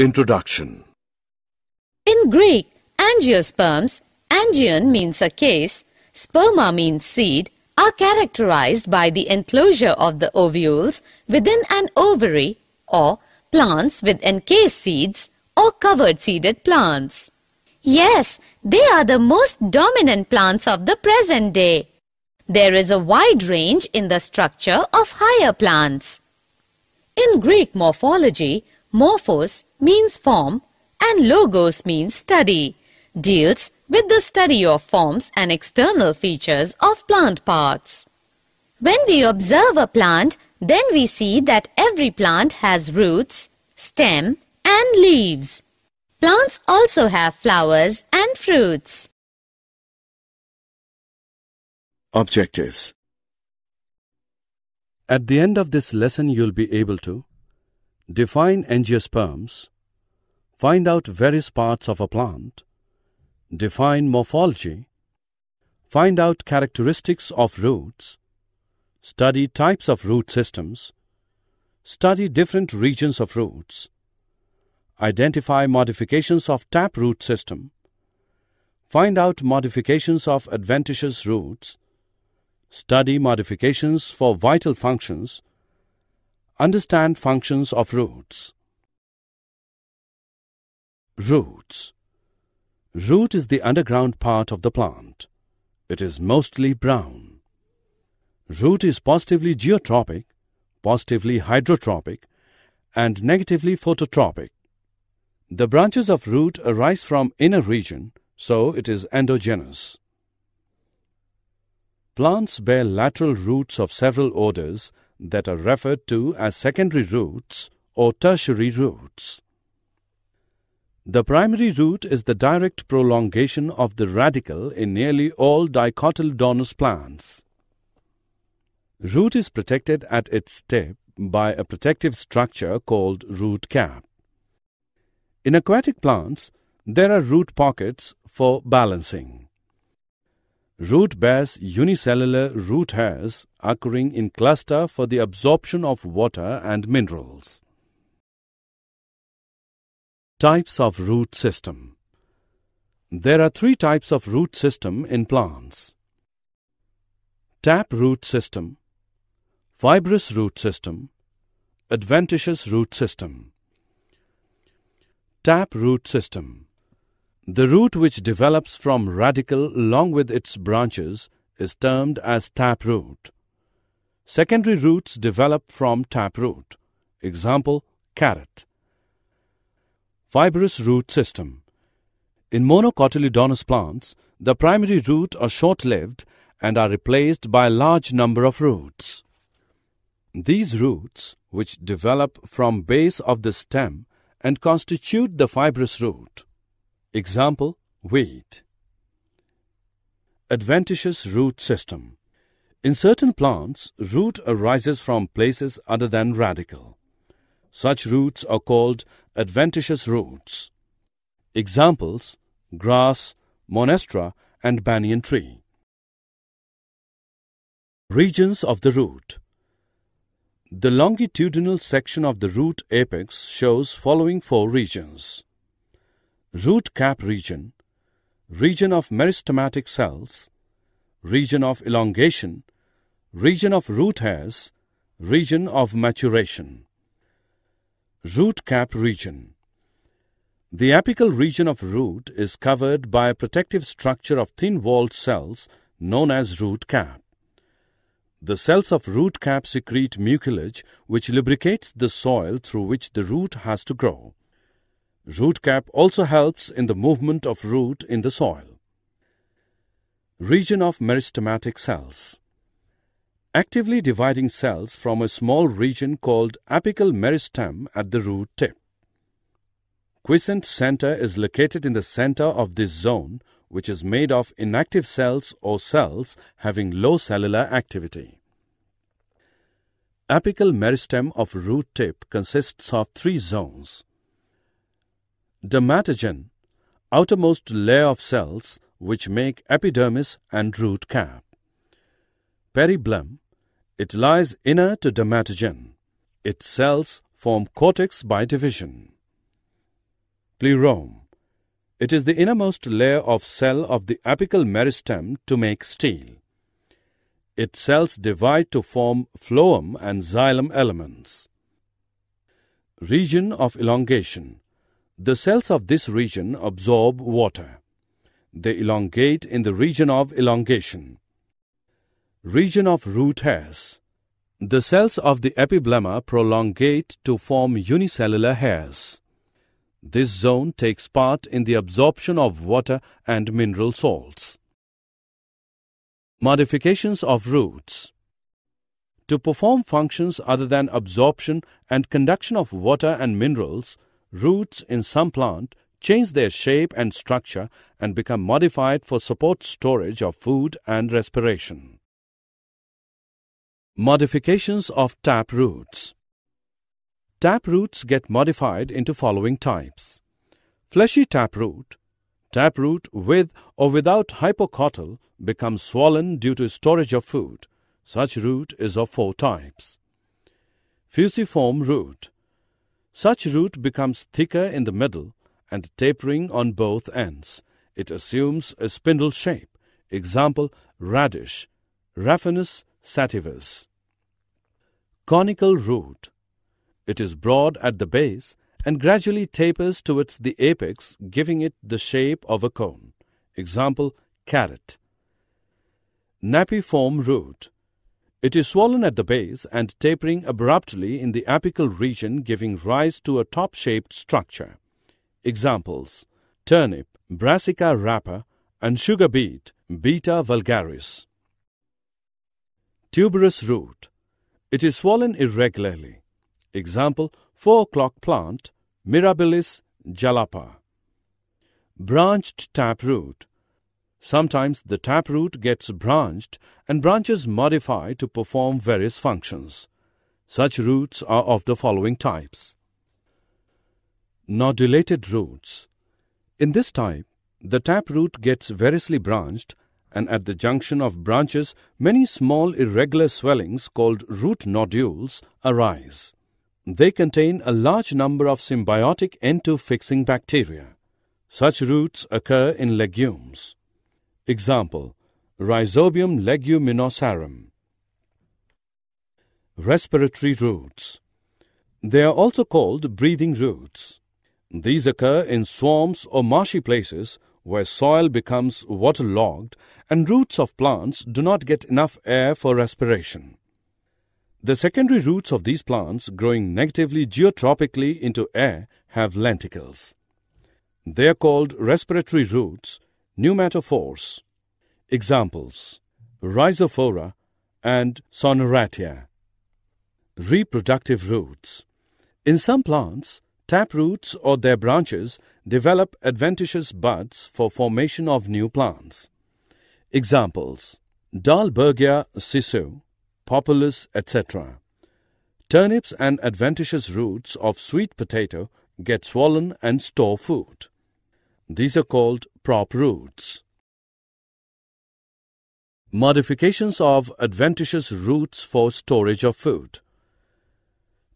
Introduction In Greek, angiosperms, angion means a case, sperma means seed, are characterized by the enclosure of the ovules within an ovary or plants with encased seeds or covered seeded plants. Yes, they are the most dominant plants of the present day. There is a wide range in the structure of higher plants. In Greek morphology, morphos means form and logos means study, deals with the study of forms and external features of plant parts. When we observe a plant, then we see that every plant has roots, stem and leaves. Plants also have flowers and fruits. Objectives At the end of this lesson, you'll be able to define angiosperms, find out various parts of a plant, define morphology, find out characteristics of roots, study types of root systems, study different regions of roots, identify modifications of taproot system, find out modifications of adventitious roots, study modifications for vital functions, understand functions of roots. Roots Root is the underground part of the plant. It is mostly brown. Root is positively geotropic, positively hydrotropic, and negatively phototropic. The branches of root arise from inner region, so it is endogenous. Plants bear lateral roots of several orders that are referred to as secondary roots or tertiary roots. The primary root is the direct prolongation of the radicle in nearly all dicotyledonous plants. Root is protected at its tip by a protective structure called root cap. In aquatic plants, there are root pockets for balancing. Root bears unicellular root hairs occurring in cluster for the absorption of water and minerals. Types of root system There are three types of root system in plants. Tap root system, fibrous root system, adventitious root system. Tap root system The root which develops from radicle along with its branches is termed as taproot. Secondary roots develop from taproot. Example, carrot. Fibrous root system. In monocotyledonous plants, the primary root are short-lived and are replaced by a large number of roots. These roots, which develop from base of the stem and constitute the fibrous root. Example, wheat. Adventitious root system. In certain plants, root arises from places other than radicle. Such roots are called adventitious roots. Examples grass, monstera, and banyan tree. Regions of the root. The longitudinal section of the root apex shows following four regions. Root cap region, region of meristematic cells, region of elongation, region of root hairs, region of maturation. Root cap region. The apical region of root is covered by a protective structure of thin-walled cells known as root cap. The cells of root cap secrete mucilage which lubricates the soil through which the root has to grow. Root cap also helps in the movement of root in the soil. Region of meristematic cells actively dividing cells from a small region called apical meristem at the root tip. Quiescent center is located in the center of this zone, which is made of inactive cells or cells having low cellular activity. Apical meristem of root tip consists of three zones. Dermatogen, outermost layer of cells which make epidermis and root cap. Periblem, it lies inner to dermatogen. Its cells form cortex by division. Plerome. It is the innermost layer of cell of the apical meristem to make stele. Its cells divide to form phloem and xylem elements. Region of elongation. The cells of this region absorb water. They elongate in the region of elongation. Region of root hairs. The cells of the epiblema prolongate to form unicellular hairs. This zone takes part in the absorption of water and mineral salts. Modifications of roots. To perform functions other than absorption and conduction of water and minerals, roots in some plant change their shape and structure and become modified for support storage of food and respiration. Modifications of tap roots. Tap roots get modified into following types. Fleshy taproot. Taproot with or without hypocotyl becomes swollen due to storage of food. Such root is of four types. Fusiform root. Such root becomes thicker in the middle and tapering on both ends. It assumes a spindle shape. Example, radish, Raphanus sativus. Conical root. It is broad at the base and gradually tapers towards the apex, giving it the shape of a cone. Example, carrot. Napiform root. It is swollen at the base and tapering abruptly in the apical region, giving rise to a top shaped structure. Examples turnip, Brassica rapa, and sugar beet, Beta vulgaris. Tuberous root. It is swollen irregularly. Example, 4 o'clock plant, Mirabilis jalapa. Branched taproot. Sometimes the taproot gets branched and branches modify to perform various functions. Such roots are of the following types. Nodulated roots. In this type, the taproot gets variously branched and at the junction of branches many small irregular swellings called root nodules arise. They contain a large number of symbiotic N2-fixing bacteria. Such roots occur in legumes. Example, Rhizobium leguminosarum. Respiratory roots. They are also called breathing roots. These occur in swamps or marshy places where soil becomes waterlogged and roots of plants do not get enough air for respiration. The secondary roots of these plants growing negatively geotropically into air have lenticels. They are called respiratory roots, pneumatophores. Examples Rhizophora and Sonneratia. Reproductive roots. In some plants, tap roots or their branches develop adventitious buds for formation of new plants. Examples Dalbergia sissoo, Populus, etc. Turnips and adventitious roots of sweet potato get swollen and store food. These are called prop roots. Modifications of adventitious roots for storage of food.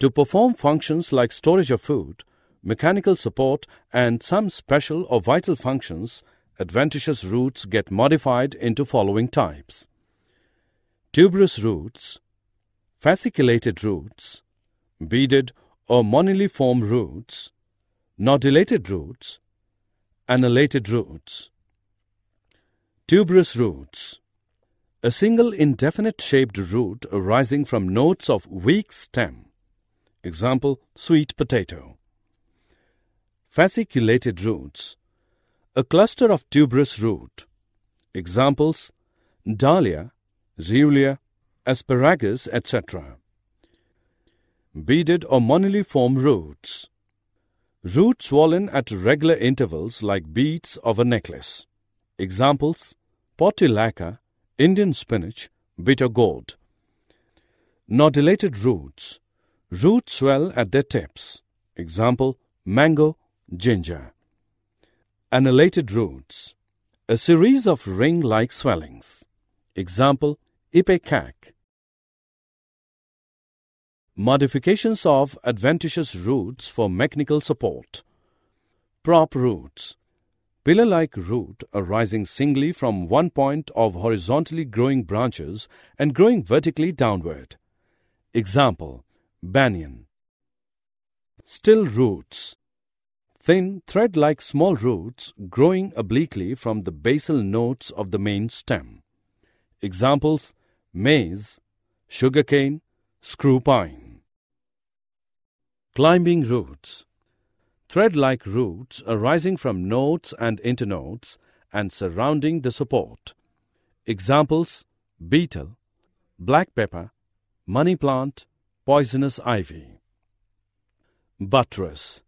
To perform functions like storage of food, mechanical support, and some special or vital functions, adventitious roots get modified into following types. Tuberous roots, fasciculated roots, beaded or moniliform roots, nodulated roots, annellated roots. Tuberous roots. A single indefinite shaped root arising from nodes of weak stem. Example, sweet potato. Fasciculated roots. A cluster of tuberous root. Examples, dahlia, Ruellia, asparagus, etc. Beaded or moniliform roots. Roots swollen at regular intervals like beads of a necklace. Examples, portulaca, Indian spinach, bitter gourd. Nodulated roots. Roots swell at their tips. Example, mango, ginger. Annulated roots. A series of ring-like swellings. Example, ipecac. Modifications of adventitious roots for mechanical support. Prop roots. Pillar-like root arising singly from one point of horizontally growing branches and growing vertically downward. Example, banyan. Stilt roots. Thin, thread-like small roots growing obliquely from the basal nodes of the main stem. Examples, maize, sugarcane, screw pine. Climbing roots. Thread-like roots arising from nodes and internodes and surrounding the support. Examples, betel, black pepper, money plant, poisonous ivy. Buttress.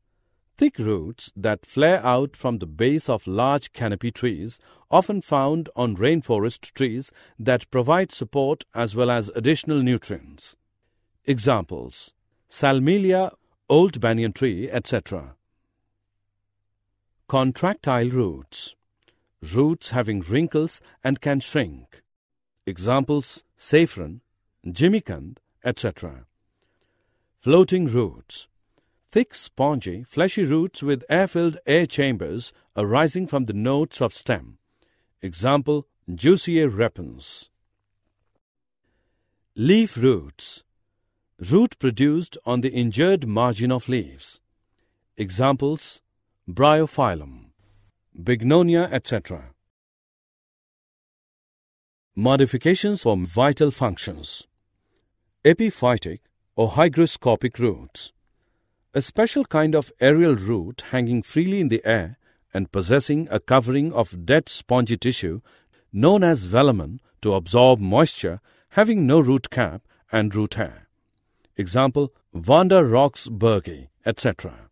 Thick roots that flare out from the base of large canopy trees, often found on rainforest trees that provide support as well as additional nutrients. Examples Salmalia, old banyan tree, etc. Contractile roots. Roots having wrinkles and can shrink. Examples saffron, jimmycand, etc. Floating roots. Thick, spongy, fleshy roots with air-filled air chambers arising from the nodes of stem. Example, Jussiaea repens. Leaf roots. Root produced on the injured margin of leaves. Examples, Bryophyllum, Bignonia, etc. Modifications for vital functions. Epiphytic or hygroscopic roots. A special kind of aerial root hanging freely in the air and possessing a covering of dead spongy tissue known as velamen to absorb moisture, having no root cap and root hair. Example, Vanda roxburghi, etc.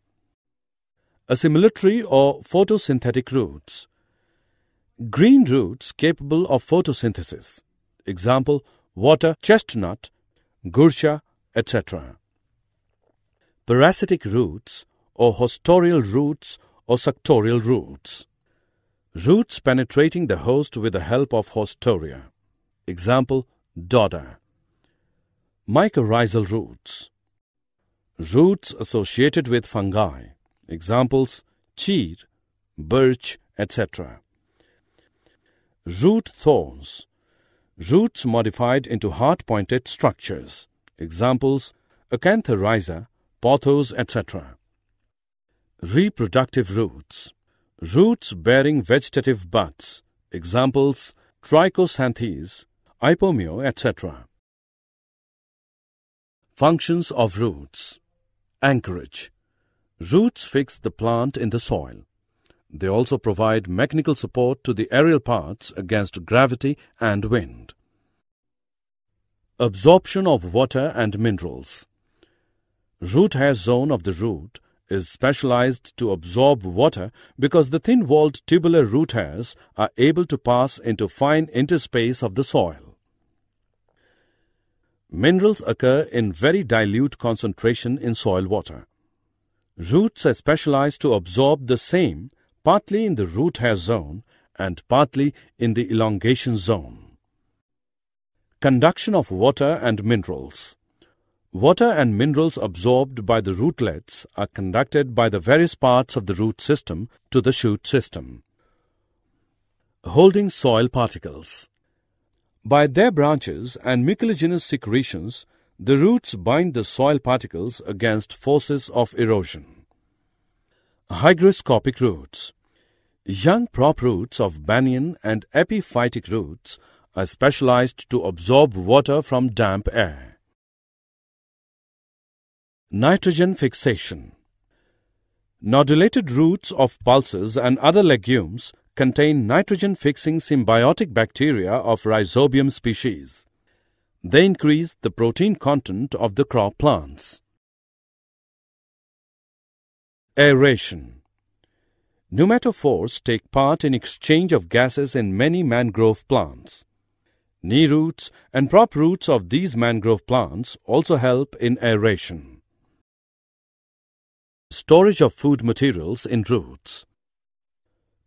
Assimilatory or photosynthetic roots. Green roots capable of photosynthesis. Example, water chestnut, gursha, etc. Parasitic roots or haustorial roots or suctorial roots. Roots penetrating the host with the help of haustoria. Example, dodder. Mycorrhizal roots. Roots associated with fungi. Examples, cheer, birch, etc. Root thorns. Roots modified into hard-pointed structures. Examples, Acanthorhiza, pothos, etc. Reproductive roots. Roots bearing vegetative buds. Examples, Trichosanthes, Ipomoea, etc. Functions of roots. Anchorage. Roots fix the plant in the soil. They also provide mechanical support to the aerial parts against gravity and wind. Absorption of water and minerals. Root hair zone of the root is specialized to absorb water because the thin-walled tubular root hairs are able to pass into fine interspace of the soil. Minerals occur in very dilute concentration in soil water. Roots are specialized to absorb the same partly in the root hair zone and partly in the elongation zone. Conduction of water and minerals. Water and minerals absorbed by the rootlets are conducted by the various parts of the root system to the shoot system. Holding soil particles. By their branches and mucilaginous secretions, the roots bind the soil particles against forces of erosion. Hygroscopic roots. Young prop roots of banyan and epiphytic roots are specialized to absorb water from damp air. Nitrogen fixation. Nodulated roots of pulses and other legumes contain nitrogen-fixing symbiotic bacteria of Rhizobium species. They increase the protein content of the crop plants. Aeration Pneumatophores take part in exchange of gases in many mangrove plants. Knee roots and prop roots of these mangrove plants also help in aeration. Storage of food materials in roots.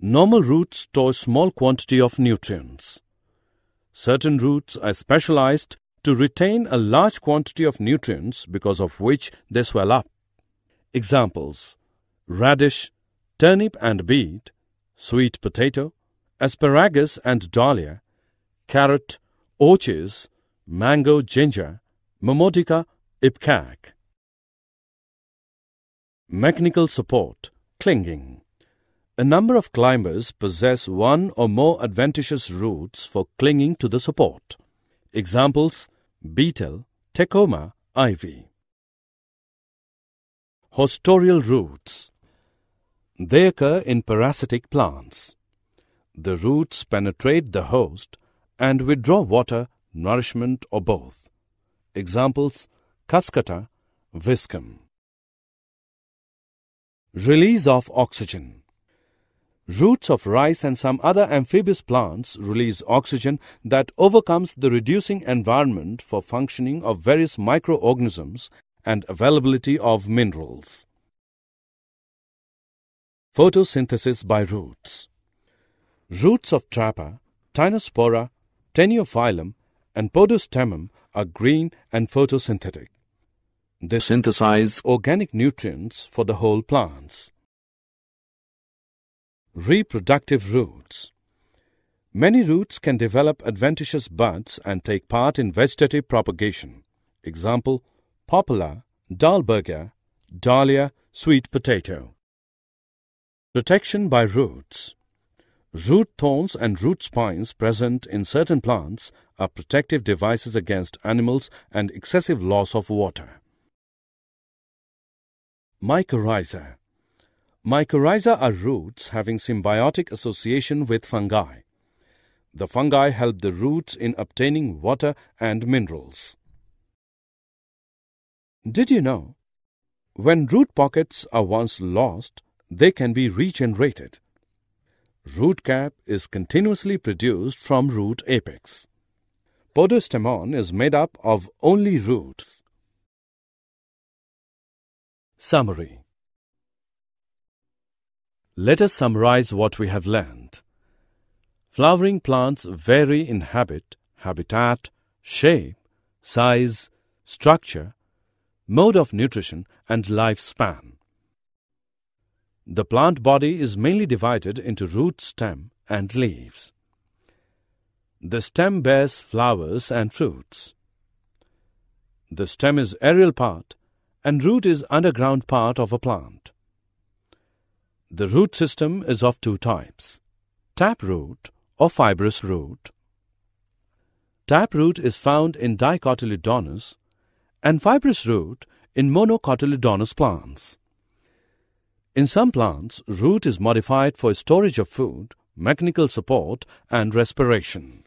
Normal roots store small quantity of nutrients. Certain roots are specialized to retain a large quantity of nutrients because of which they swell up. Examples Radish, turnip and beet, sweet potato, asparagus and dahlia, carrot, orchids, mango ginger, Momordica ipecac. Mechanical support, clinging. A number of climbers possess one or more adventitious roots for clinging to the support. Examples Betel, tecoma, ivy. Haustorial roots. They occur in parasitic plants. The roots penetrate the host and withdraw water, nourishment, or both. Examples Cuscuta, viscum. Release of oxygen. Roots of rice and some other amphibious plants release oxygen that overcomes the reducing environment for functioning of various microorganisms and availability of minerals. Photosynthesis by roots. Roots of Trapa, Tinospora, Taeniophyllum, and Podostemum are green and photosynthetic. They synthesize organic nutrients for the whole plants. Reproductive roots. Many roots can develop adventitious buds and take part in vegetative propagation. Example, poplar, dalbergia, dahlia, sweet potato. Protection by roots. Root thorns and root spines present in certain plants are protective devices against animals and excessive loss of water. Mycorrhiza Mycorrhiza are roots having symbiotic association with fungi. The fungi help the roots in obtaining water and minerals. Did you know? When root pockets are once lost, they can be regenerated. Root cap is continuously produced from root apex. Podostemon is made up of only roots. Summary Let us summarize what we have learned. Flowering plants vary in habit, habitat, shape, size, structure, mode of nutrition, and lifespan. The plant body is mainly divided into root stem and leaves. The stem bears flowers and fruits. The stem is aerial part and root is underground part of a plant. The root system is of two types, taproot or fibrous root. Taproot is found in dicotyledonous and fibrous root in monocotyledonous plants. In some plants, root is modified for storage of food, mechanical support, and respiration.